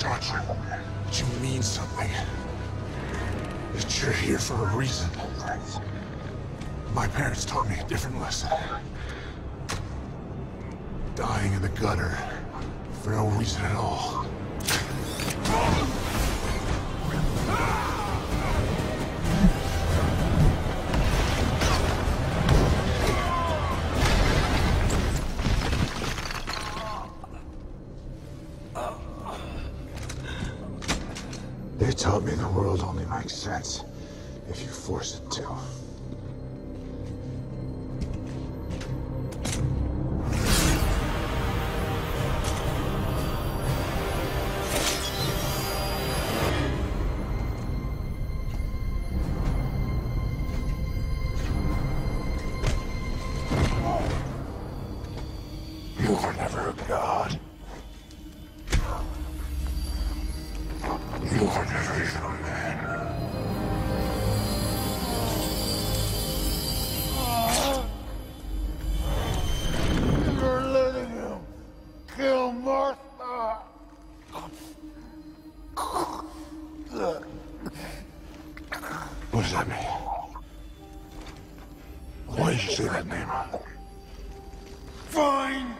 that you mean something. That you're here for a reason. My parents taught me a different lesson. Dying in the gutter for no reason at all. They taught me the world only makes sense if you force it to. What does that mean? Why did you say that name? Find